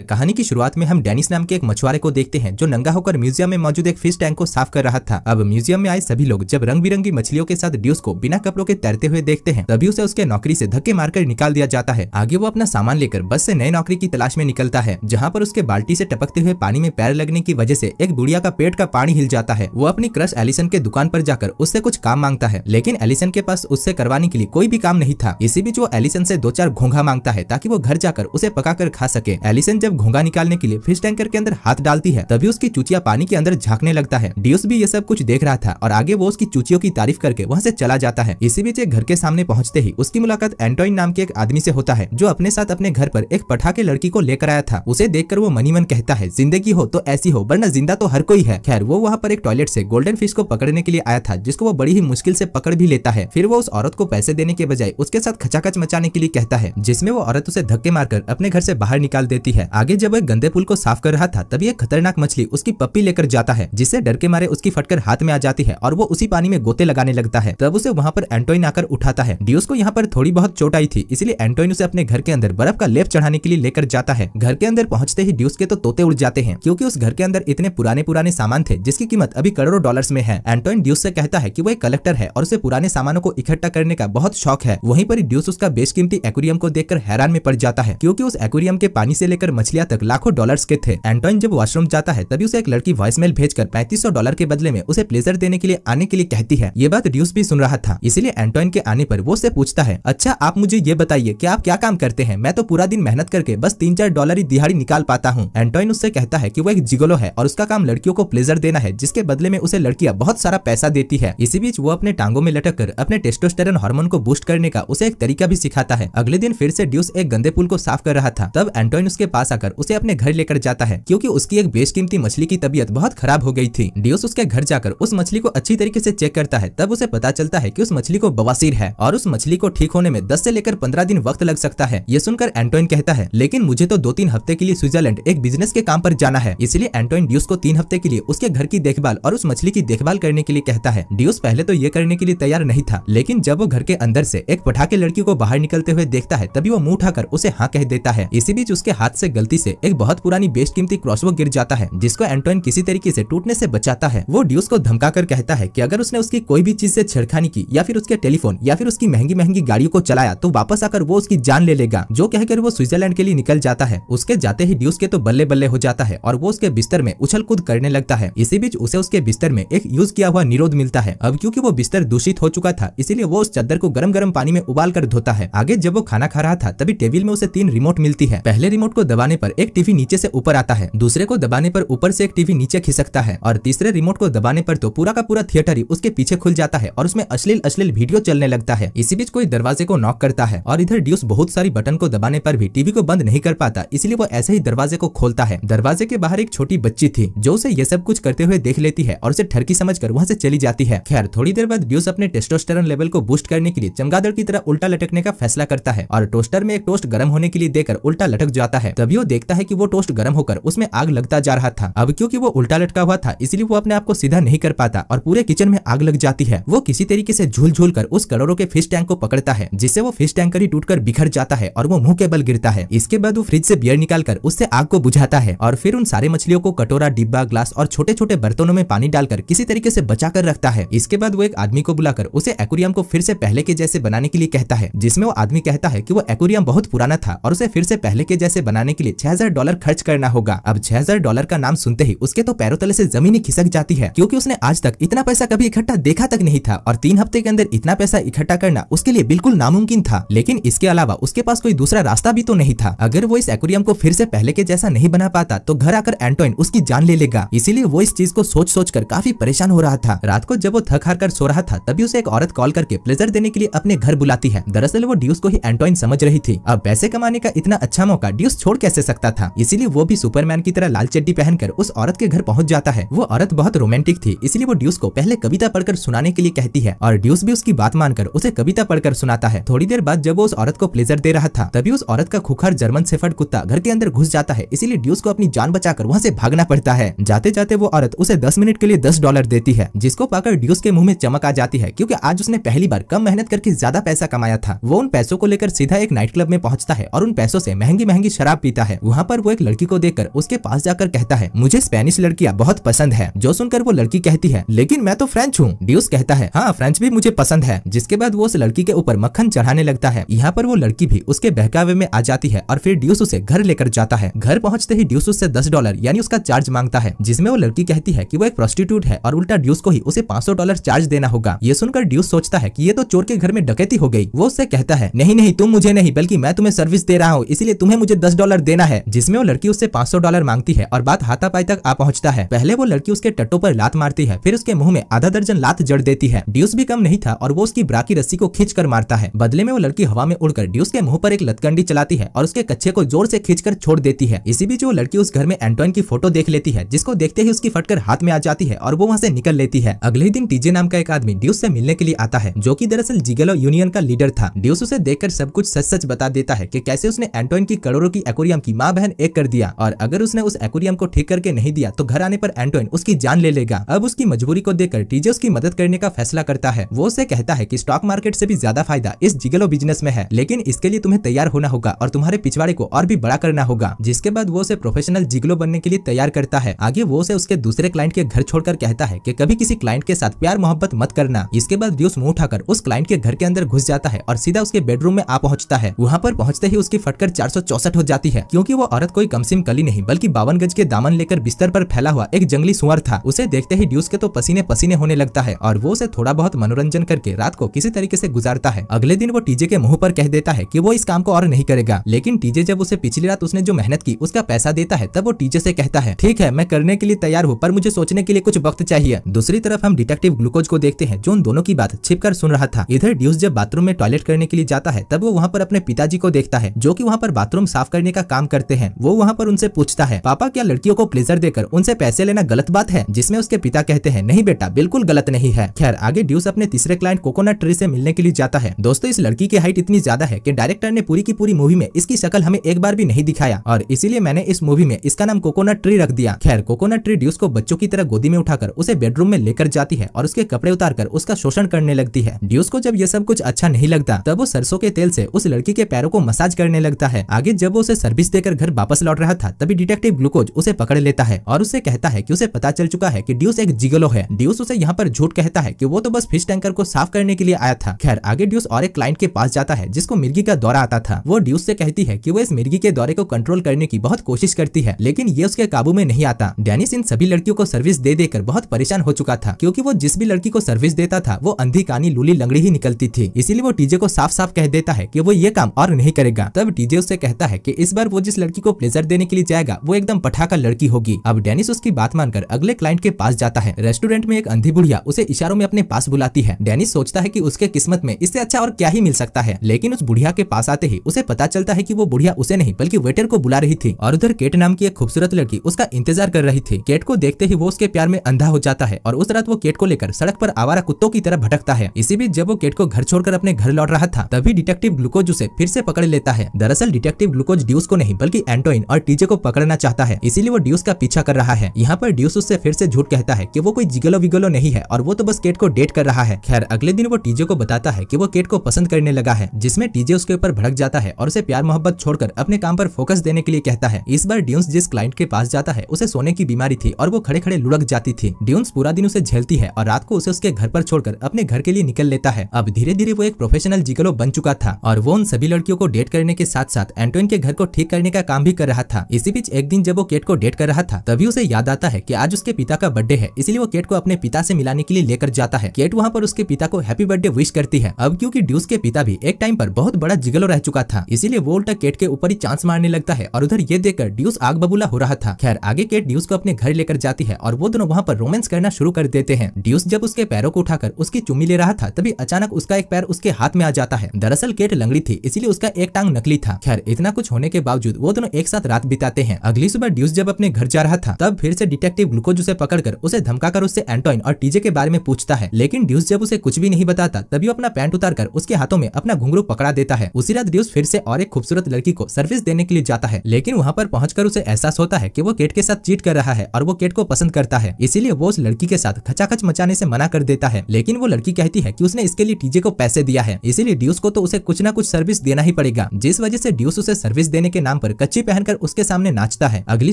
कहानी की शुरुआत में हम डेनिस नाम के एक मछुआरे को देखते हैं, जो नंगा होकर म्यूज़ियम में मौजूद एक फ़िश टैंक को साफ़ कर रहा था। अब म्यूज़ियम में आए सभी लोग जब रंग बिरंगी मछलियों के साथ ड्यूस को बिना कपड़ों के तैरते हुए देखते हैं, तभी उसे उसके नौकरी से धक्के मारकर निकाल दिया जाता है। आगे वो अपना सामान लेकर बस से नए नौकरी की तलाश में निकलता है, जहाँ पर उसके बाल्टी से टपकते हुए पानी में पैर लगने की वजह से एक बुढ़िया का पेट का पानी हिल जाता है। वो अपनी क्रश एलिसन के दुकान पर जाकर उससे कुछ काम माँगता है, लेकिन एलिसन के पास उससे करवाने के लिए कोई भी काम नहीं था। इसी बीच वो एलिसन से दो चार घोंघा माँगता है, ताकि वो घर जाकर उसे पका खा सके। एलिसन जब घोंघा निकालने के लिए फ़िश टैंकर के अंदर हाथ डालती है, तभी उसकी चूचिया पानी के अंदर झांकने लगता है। डियोस भी ये सब कुछ देख रहा था और आगे वो उसकी चूचियों की तारीफ़ करके वहाँ से चला जाता है। इसी बीच एक घर के सामने पहुँचते ही उसकी मुलाकात एंटोइन नाम के एक आदमी से होता है, जो अपने साथ अपने घर पर एक पठाके लड़की को लेकर आया था। उसे देखकर वो मनी मन कहता है, ज़िंदगी हो तो ऐसी हो, वरना ज़िंदा तो हर कोई है। खैर, वो वहाँ पर एक टॉयलेट से गोल्डन फ़िश को पकड़ने के लिए आया था, जिसको वो बड़ी ही मुश्किल से पकड़ भी लेता है। फिर वो उस औरत को पैसे देने के बजाय उसके साथ खचाखच मचाने के लिए कहता है, जिसमें वो औरत उसे धक्के मारकर अपने घर से बाहर निकाल देती है। आगे जब एक गंदे पुल को साफ़ कर रहा था तभी एक खतरनाक मछली उसकी पप्पी लेकर जाता है, जिससे डर के मारे उसकी फटकर हाथ में आ जाती है और वो उसी पानी में गोते लगाने लगता है। तब उसे वहाँ पर एंटोइन आकर उठाता है। डियोस को यहाँ पर थोड़ी बहुत चोट आई थी, इसलिए एंटोइन उसे अपने घर के अंदर बर्फ़ का लेप चढ़ाने के लिए लेकर जाता है। घर के अंदर पहुँचते ही ड्यूस के तो तोते उड़ जाते हैं, क्योंकि उस घर के अंदर इतने पुराने पुराने सामान थे, जिसकी कीमत अभी करोड़ों डॉलर्स में है। एंटोइन ड्यूस से कहता है कि वो एक कलेक्टर है और उसे पुराने सामानों को इकट्ठा करने का बहुत शौक है। वहीं पर ड्यूस उसका बेशकीमती एक्वेरियम को देखकर हैरान में पड़ जाता है, क्योंकि उस एक्वेरियम के पानी से लेकर मछलियाँ तक लाखों डॉलर्स के थे। एंटोइन जब वॉशरूम जाता है, तभी उसे एक लड़की वॉइसमेल भेजकर पैंतीस डॉलर के बदले में उसे प्लेजर देने के लिए आने के लिए कहती है। ये बात ड्यूस भी सुन रहा था, इसीलिए एंटोइन के आने पर वो उससे पूछता है अच्छा आप मुझे ये बताइए कि आप क्या काम करते हैं? मैं तो पूरा दिन मेहनत करके बस तीन चार डॉलर ही दिहाड़ी निकाल पाता हूँ। एंटोइन उससे कहता है की वो एक जिगोलो है और उसका काम लड़कियों को प्लेजर देना है, जिसके बदले में उसे लड़कियाँ बहुत सारा पैसा देती है। इसी बीच वो अपने टांगों में लटक कर अपने टेस्टोस्टेरन हार्मोन को बूस्ट करने का उसे एक तरीका भी सिखाता है। अगले दिन फिर से ड्यूस एक गंदे पुल को साफ़ कर रहा था। तब एंटोइन उसके पास आकर उसे अपने घर लेकर जाता है, क्योंकि उसकी एक बेशकीमती मछली की तबीयत बहुत खराब हो गई थी। डियोस उसके घर जाकर उस मछली को अच्छी तरीके से चेक करता है, तब उसे पता चलता है कि उस मछली को बवासीर है, और उस मछली को ठीक होने में 10 से लेकर 15 दिन वक्त लग सकता है। ये सुनकर एंटोइन कहता है, लेकिन मुझे तो दो तीन हफ़्ते के लिए स्विट्जरलैंड एक बिज़नेस के काम पर जाना है। इसलिए एंटोइन ड्यूस को तीन हफ़्ते के लिए उसके घर की देखभाल और उस मछली की देखभाल करने के लिए कहता है। ड्यूस पहले तो ये करने के लिए तैयार नहीं था, लेकिन जब वो घर के अंदर से एक पटाखे लड़की को बाहर निकलते हुए देखता है, तभी वो मुँह उठाकर उसे हाँ कह देता है। इसी बीच उसके हाथ से गलती से एक बहुत पुरानी बेस्ट बेशकीमती क्रॉसबो गिर जाता है, जिसको एंटोइन किसी तरीके से टूटने से बचाता है। वो ड्यूस को धमका कर कहता है कि अगर उसने उसकी कोई भी चीज़ से छेड़खानी की, या फिर उसके टेलीफोन, या फिर उसकी महँगी महँगी गाड़ियों को चलाया तो वापस आकर वो उसकी जान ले लेगा, जो कहकर वो स्विट्जरलैंड के लिए निकल जाता है। उसके जाते ही ड्यूस के तो बल्ले बल्ले हो जाता है, और वो उसके बिस्तर में उछल कूद करने लगता है। इसी बीच उसे उसके बिस्तर में एक यूज़ किया हुआ निरोध मिलता है। अब क्योंकि वो बिस्तर दूषित हो चुका था, इसीलिए वो उस चादर को गर्म गर्म पानी में उबाल कर धोता है। आगे जब वो खाना खा रहा था, तभी टेबल में उसे तीन रिमोट मिलती है। पहले रिमोट को दबाने पर एक टीवी नीचे से ऊपर आता है। दूसरे को दबाने पर ऊपर से एक टीवी नीचे खिसकता है और तीसरे रिमोट को दबाने पर तो पूरा का पूरा थिएटर ही उसके पीछे खुल जाता है और उसमें अश्लील अश्लील वीडियो चलने लगता है। इसी बीच कोई दरवाजे को नॉक करता है और इधर ड्यूस बहुत सारी बटन को दबाने पर भी टीवी को बंद नहीं कर पाता, इसलिए वो ऐसे ही दरवाजे को खोलता है। दरवाजे के बाहर एक छोटी बच्ची थी, जो उसे ये सब कुछ करते हुए देख लेती है और उसे ठरकी समझ कर वहाँ से चली जाती है। खैर, थोड़ी देर बाद ड्यूस अपने टेस्टोस्टेरन लेवल को बूस्ट करने के लिए चमगादड़ की तरह उल्टा लटकने का फैसला करता है और टोस्टर में एक टोस्ट गर्म होने के लिए देकर उल्टा लटक जाता है। तभी वो देखता है की वो टोस्ट गर्म होकर उसमें आग लगता जा रहा था। अब क्योंकि वो उल्टा लटका हुआ था, इसलिए वो अपने आप को सीधा नहीं कर पाता और पूरे किचन में आग लग जाती है। वो किसी तरीके से झूल झूल कर उस करोड़ों के फ़िश टैंक को पकड़ता है, जिससे वो फ़िश टैंकर ही टूटकर बिखर जाता है और वो मुँह के बल गिरता है। इसके बाद वो फ्रिज से बियर निकालकर उससे आग को बुझाता है और फिर उन सारे मछलियों को कटोरा, डिब्बा, ग्लास और छोटे छोटे बर्तनों में पानी डालकर किसी तरीके से बचा कर रखता है। इसके बाद वो एक आदमी को बुलाकर उसे एक्वेरियम को फिर से पहले के जैसे बनाने के लिए कहता है, जिसमें वो आदमी कहता है कि वो एक्वेरियम बहुत पुराना था और उसे फिर से पहले के जैसे बनाने के लिए छह डॉलर खर्च करना होगा। अब छह हज़ार डॉलर का नाम सुनते ही उसके तो पैरों तले से ज़मीन ही खिसक जाती है, क्योंकि उसने आज तक इतना पैसा कभी इकट्ठा देखा तक नहीं था और तीन हफ़्ते के अंदर इतना पैसा इकट्ठा करना उसके लिए बिल्कुल नामुमकिन था। लेकिन इसके अलावा उसके पास कोई दूसरा रास्ता भी तो नहीं था। अगर वो इस एक्वेरियम को फिर से पहले के जैसा नहीं बना पाता तो घर आकर एंटोइन उसकी जान ले लेगा। इसीलिए वो इस चीज़ को सोच सोच कर काफ़ी परेशान हो रहा था। रात को जब वो थक हार कर सो रहा था, तभी उसे एक औरत कॉल करके प्लेजर देने के लिए अपने घर बुलाती है। दरअसल वो ड्यूस को ही एंटोइन समझ रही थी। अब पैसे कमाने का इतना अच्छा मौका ड्यूस छोड़ कैसे सकता था। इसीलिए वो भी सुपरमैन की तरह लाल चड्डी पहनकर उस औरत के घर पहुँच जाता है। वो औरत बहुत रोमांटिक थी, इसलिए वो ड्यूस को पहले कविता पढ़कर सुनाने के लिए कहती है और ड्यूस भी उसकी बात मानकर उसे कविता पढ़कर सुनाता है। थोड़ी देर बाद जब वो उस औरत को प्लेजर दे रहा था, तभी उस औरत का खुखर जर्मन सेफर्ड कुत्ता घर के अंदर घुस जाता है। इसीलिए ड्यूस को अपनी जान बचाकर वहाँ से भागना पड़ता है। जाते जाते वो औरत उसे दस मिनट के लिए दस डॉलर देती है, जिसको पाकर ड्यूस के मुँह में चमक आ जाती है, क्योंकि आज उसने पहली बार कम मेहनत करके ज़्यादा पैसा कमाया था। वो उन पैसों को लेकर सीधा एक नाइट क्लब में पहुँचता है और उन पैसों से महँगी महँगी शराब पीता जाता है। वहाँ पर वो एक लड़की को देखकर उसके पास जाकर कहता है, मुझे स्पेनिश लड़कियाँ बहुत पसंद है। जो सुनकर वो लड़की कहती है, लेकिन मैं तो फ्रेंच हूँ। ड्यूस कहता है हाँ फ्रेंच भी मुझे पसंद है। जिसके बाद वो उस लड़की के ऊपर मक्खन चढ़ाने लगता है। यहाँ पर वो लड़की भी उसके बहकावे में आ जाती है और फिर ड्यूस उसे घर लेकर जाता है। घर पहुँचते ही ड्यूस उससे दस डॉलर यानी उसका चार्ज माँगता है, जिसमें वो लड़की कहती है कि वो एक प्रोस्टिट्यूट है और उल्टा ड्यूस को ही उसे पाँच डॉलर चार्ज देना होगा। ये सुनकर ड्यूस सोचता है कि ये तो चोर के घर में डकैती हो गई। वो उससे कहता है, नहीं नहीं, तुम मुझे नहीं, बल्कि मैं तुम्हें सर्विस दे रहा हूँ, इसलिए तुम्हें मुझे दस डॉलर देना है, जिसमें वो लड़की उससे पाँच सौ डॉलर मांगती है और बात हाथापाई तक आ पहुँचता है। पहले वो लड़की उसके टट्टों पर लात मारती है, फिर उसके मुँह में आधा दर्जन लात जड़ देती है। ड्यूस भी कम नहीं था और वो उसकी ब्रा की रस्सी को खींच कर मारता है। बदले में वो लड़की हवा में उड़कर ड्यूस के मुँह पर एक लतकंडी चलाती है और उसके कच्चे को ज़ोर से खींचकर छोड़ देती है। इसी बीच वो लड़की उस घर में एंटोइन की फ़ोटो देख लेती है, जिसको देखते ही उसकी फटकर हाथ में आ जाती है और वो वहाँ से निकल लेती है। अगले दिन टीजे नाम का एक आदमी ड्यूस से मिलने के लिए आता है, जो की दरअसल जिगलो यूनियन का लीडर था। ड्यूस उसे देखकर सब कुछ सच सच बता देता है की कैसे उसने एंटोइन की करोड़ों की एक्वेरियम की माँ बहन एक कर दिया और अगर उसने उस एक्वेरियम को ठीक करके नहीं दिया तो घर आने पर एंटोइन उसकी जान ले लेगा। अब उसकी मजबूरी को देखकर टीजे उसकी मदद करने का फैसला करता है। वो उसे कहता है कि स्टॉक मार्केट से भी ज़्यादा फ़ायदा इस जिगलो बिज़नेस में है, लेकिन इसके लिए तुम्हें तैयार होना होगा और तुम्हारे पिछवाड़े को और भी बड़ा करना होगा, जिसके बाद वो उसे प्रोफेशनल जिगलो बनने के लिए तैयार करता है। आगे वो उसे उसके दूसरे क्लाइंट के घर छोड़कर कहता है कि कभी किसी क्लाइंट के साथ प्यार मोहब्बत मत करना। इसके बाद ड्यूस मुँह उठाकर उस क्लाइंट के घर के अंदर घुस जाता है और सीधा उसके बेडरूम में आ पहुँचता है। वहाँ पर पहुँचते ही उसकी फटकर चार हो जाती है। क्योंकि वो औरत कोई कमसिम कली नहीं, बल्कि बावन गज के दामन लेकर बिस्तर पर फैला हुआ एक जंगली सुअर था। उसे देखते ही ड्यूस के तो पसीने पसीने होने लगता है और वो उसे थोड़ा बहुत मनोरंजन करके रात को किसी तरीके से गुजारता है। अगले दिन वो टीजे के मुँह पर कह देता है कि वो इस काम को और नहीं करेगा। लेकिन टीजे जब उसे पिछली रात उसने जो मेहनत की, उसका पैसा देता है, तब वो टीजे से कहता है, ठीक है, मैं करने के लिए तैयार हूँ, पर मुझे सोचने के लिए कुछ वक्त चाहिए। दूसरी तरफ़ हम डिटेक्टिव ग्लूकोज को देखते हैं, जो उन दोनों की बात छिप सुन रहा था। इधर ड्यूस जब बाथरूम में टॉयलेट करने के लिए जाता है, तब वो वहाँ पर अपने पिताजी को देखता है, जो की वहाँ पर बाथरूम साफ़ करने का काम करते हैं। वो वहाँ पर उनसे पूछता है, पापा, क्या लड़कियों को प्लेजर देकर उनसे पैसे लेना गलत बात है? जिसमें उसके पिता कहते हैं, नहीं बेटा, बिल्कुल गलत नहीं है। खैर, आगे ड्यूस अपने तीसरे क्लाइंट कोकोनट ट्री से मिलने के लिए जाता है। दोस्तों, इस लड़की की हाइट इतनी ज़्यादा है की डायरेक्टर ने पूरी की पूरी मूवी में इसकी शक्ल हमें एक बार भी नहीं दिखाया और इसीलिए मैंने इस मूवी में इसका नाम कोकोनट ट्री रख दिया। खैर कोकोनट ट्री ड्यूस को बच्चों की तरह गोदी में उठाकर उसे बेडरूम में लेकर जाती है और उसके कपड़े उतार कर उसका शोषण करने लगती है। ड्यूस को जब यह सब कुछ अच्छा नहीं लगता, तब वो सरसों के तेल से उस लड़की के पैरों को मसाज करने लगता है। आगे जब वो उसे सर्विस देकर घर वापस लौट रहा था, तभी डिटेक्टिव ग्लूकोज उसे पकड़ लेता है और उसे कहता है की उसे पता चल चुका है की ड्यूस एक जिगलो है। ड्यूस उसे यहाँ पर झूठ कहता है की वो तो बस फ़िश टैंकर को साफ़ करने के लिए आया था। खैर, आगे ड्यूस और एक क्लाइंट के पास जाता है, जिसको मिर्गी का दौरा आता था। वो ड्यूस से कहती है की वो इस मिर्गी के दौरे को कंट्रोल करने की बहुत कोशिश करती है, लेकिन ये उसके काबू में नहीं आता। डेनिस इन सभी लड़कियों को सर्विस दे देकर बहुत परेशान हो चुका था, क्योंकि वो जिस भी लड़की को सर्विस देता था, वो अंधी कानी लूली लंगड़ी ही निकलती थी। इसीलिए वो टीजे को साफ़ साफ़ कह देता है कि वो ये काम और नहीं करेगा। तब टीजे उससे कहता है कि इस बार वो जिस लड़की को प्लेजर देने के लिए जाएगा, वो एकदम पठाका लड़की होगी। अब डेनिस उसकी बात मानकर अगले क्लाइंट के पास जाता है। रेस्टोरेंट में एक अंधी बुढ़िया उसे इशारों में अपने पास बुलाती है। डेनिस सोचता है की उसके किस्मत में इससे अच्छा और क्या ही मिल सकता है। लेकिन उस बुढ़िया के पास आते ही उसे पता चलता है की वो बुढ़िया उसे नहीं, बल्कि वेटर को बुला रही थी। और उधर केट नाम की एक खूबसूरत लड़की उसका इंतज़ार कर रही थी। केट को देखते ही वो उसके प्यार में अंधा हो जाता है और उस रात वो केट को लेकर सड़क पर आवारा कुत्तों की तरह भटकता है। इसी बीच जब वो केट को घर छोड़कर अपने घर लौट रहा था, तभी डिटेक्टिव ग्लूकोज उसे फिर से पकड़ लेता है। दरअसल डिटेक्टिव ग्लूकोज ड्यूस को नहीं, बल्कि एंटोइन, और टीजे को पकड़ना चाहता है। इसीलिए वो ड्यूस का पीछा कर रहा है। यहाँ पर ड्यूस उससे फिर से झूठ कहता है कि वो कोई जिगलो विगलो नहीं है, और वो तो बस केट को डेट कर रहा है। खैर, अगले दिन वो टीजे को बताता है कि वो केट को पसंद करने लगा है, जिसमें टीजे उसके ऊपर भड़क जाता है और उसे प्यार मोहब्बत छोड़कर अपने काम पर फोकस देने के लिए कहता है। इस बार ड्यून्स जिस क्लाइंट के पास जाता है, उसे सोने की बीमारी थी और वो खड़े खड़े लुढ़क जाती थी। ड्यून्स पूरा दिन उसे झेलती है और रात को उसे उसके घर पर छोड़कर अपने घर के लिए निकल लेता है। अब धीरे धीरे वो एक प्रोफेशनल जिगलो बन चुका था, और वो उन सभी लड़कियों को डेट करने के साथ साथ एंटोइन के घर को ठीक करने का काम भी कर रहा था। इसी बीच एक दिन जब वो केट को डेट कर रहा था, तभी उसे याद आता है की आज उसके पिता का बर्थडे है। इसलिए वो केट को अपने पिता से मिलाने के लिए लेकर जाता है। केट वहाँ पर उसके पिता को हैप्पी बर्थडे विश करती है। अब क्यूँकी ड्यूस के पिता भी एक टाइम पर बहुत बड़ा जिगलो रह चुका था, इसीलिए वो उल्टा केट के ऊपर ही चांस मारने लगता है। और उधर ये देखकर ड्यूस आग बबूला हो रहा था। खैर, आगे केट ड्यूस को अपने घर लेकर जाती है और वो दोनों वहाँ पर रोमांस करना शुरू कर देते हैं। ड्यूस जब उसके पैरों को उठाकर उसकी चुम्मी ले रहा था, तभी अचानक उसका एक पैर उसके हाथ में आ जाता है। दरअसल केट लंगड़ी थी, इसीलिए उसका एक टांग नकली था। खैर, इतना कुछ होने के बावजूद वो दोनों एक साथ रात बिताते हैं। अगली सुबह ड्यूस जब अपने घर जा रहा था, तब फिर से डिटेक्टिव ग्लूकोज उसे पकड़कर उसे धमकाकर उससे एंटोइन और टीजे के बारे में पूछता है। लेकिन ड्यूस जब उसे कुछ भी नहीं बताता, तभी अपना पैंट उतार कर उसके हाथों में अपना घुंघरू पकड़ा देता है। उसी रात ड्यूस फिर से और एक खूबसूरत लड़की को सर्विस देने के लिए जाता है, लेकिन वहाँ पर पहुंचकर उसे एहसास होता है की वो केट के साथ चीट कर रहा है और वो केट को पसंद करता है। इसीलिए वो उस लड़की के साथ खचाखच मचाने से मना कर देता है। लेकिन वो लड़की कहती है की उसने इसके लिए टीजे को पैसे दिया है। इसीलिए ड्यूस को तो उसे कुछ ना कुछ सर्विस देना ही पड़ेगा। जिस वजह से ड्यूस उसे सर्विस देने के नाम नाम पर कच्ची पहनकर उसके सामने नाचता है। अगली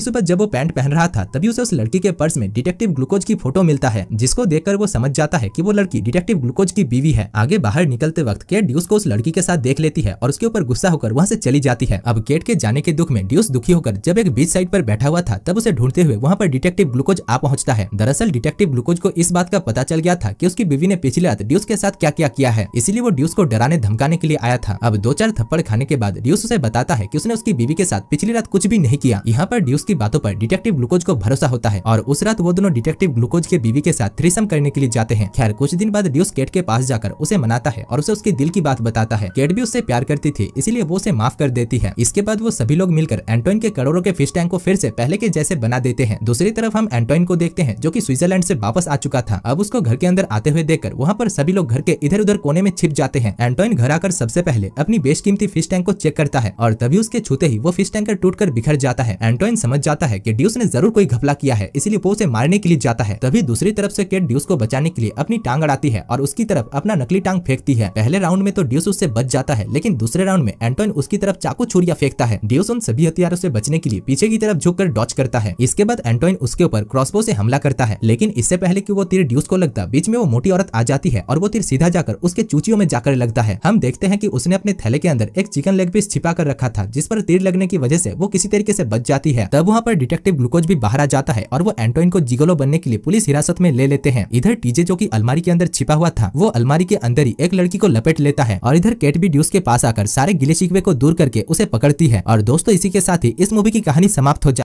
सुबह जब वो पैंट पहन रहा था, तभी उसे उस लड़की के पर्स में डिटेक्टिव ग्लूकोज की फ़ोटो मिलता है, जिसको देखकर वो समझ जाता है कि वो लड़की डिटेक्टिव ग्लूकोज की बीवी है। आगे बाहर निकलते वक्त केट ड्यूस को उस लड़की के साथ देख लेती है और उसके ऊपर गुस्सा होकर वहाँ से चली जाती है। अब केट के जाने के दुख में ड्यूस दुखी होकर जब एक बीच साइड पर बैठा हुआ था, तब उसे ढूंढते हुए वहाँ पर डिटेक्टिव ग्लूकोज आ पहुँचता है। दरअसल डिटेक्टिव ग्लूकोज को इस बात का पता चल गया था की उसकी बीवी ने पिछली रात ड्यूस के साथ क्या क्या किया है, इसीलिए वो ड्यूस को डराने धमकाने के लिए आया था। अब दो चार थप्पड़ खाने के बाद ड्यूस उसे बताता है कि उसने उसकी बीवी के साथ पिछली रात कुछ भी नहीं किया। यहाँ पर ड्यूस की बातों पर डिटेक्टिव ग्लूकोज को भरोसा होता है और उस रात वो दोनों डिटेक्टिव ग्लूकोज के बीवी के साथ थ्रीसम करने के लिए जाते हैं। खैर, कुछ दिन बाद ड्यूस केट के पास जाकर उसे मनाता है और उसे उसके दिल की बात बताता है। केट भी उससे प्यार करती थी, इसीलिए वो उसे माफ़ कर देती है। इसके बाद वो सभी लोग मिलकर एंटोइन के करोड़ों के फ़िश टैंक को फिर से पहले के जैसे बना देते हैं। दूसरी तरफ़ हम एंटोइन को देखते हैं, जो की स्विट्जरलैंड से वापस आ चुका था। अब उसको घर के अंदर आते हुए देखकर वहाँ पर सभी लोग घर के इधर उधर कोने में छिप जाते हैं। एंटोइन घर आकर सबसे पहले अपनी बेशकीमती फ़िश टैंक को चेक करता है और तभी उसके छूते ही वो फ़िश टैंकर टूटकर बिखर जाता है। एंटोइन समझ जाता है कि ड्यूस ने ज़रूर कोई घपला किया है, इसलिए वो उसे मारने के लिए जाता है। तभी दूसरी तरफ़ से केट ड्यूस को बचाने के लिए अपनी टांग अड़ाती है और उसकी तरफ़ अपना नकली टांग फेंकती है। पहले राउंड में तो ड्यूस उससे बच जाता है, लेकिन दूसरे राउंड में एंटोइन उसकी तरफ़ चाकू छुरिया फेंकता है। ड्यूस उन सभी हथियारों से बचने के लिए पीछे की तरफ़ झुककर डॉच करता है। इसके बाद एंटोइन उसके ऊपर क्रॉसबो से हमला करता है, लेकिन इससे पहले कि वो तीर ड्यूस को लगता, बीच में वो मोटी औरत आ जाती है और वो तीर सीधा जाकर उसके चूचियों में जाकर लगता है। हम देखते हैं कि उसने अपने थैले के अंदर एक चिकन लेग पीस छिपा कर रखा था, जिस पर तीर लगने की वजह से वो किसी तरीके से बच जाती है। तब वहाँ पर डिटेक्टिव ग्लूकोज भी बाहर आ जाता है और वो एंटोइन को जिगोलो बनने के लिए पुलिस हिरासत में ले लेते हैं। इधर टीजे जो की अलमारी के अंदर छिपा हुआ था, वो अलमारी के अंदर ही एक लड़की को लपेट लेता है और इधर केट भी ड्यूस के पास आकर सारे गिले शिकवे को दूर करके उसे पकड़ती है। और दोस्तों, इसी के साथ ही इस मूवी की कहानी समाप्त हो जाती